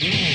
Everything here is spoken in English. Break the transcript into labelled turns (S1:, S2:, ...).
S1: Mm.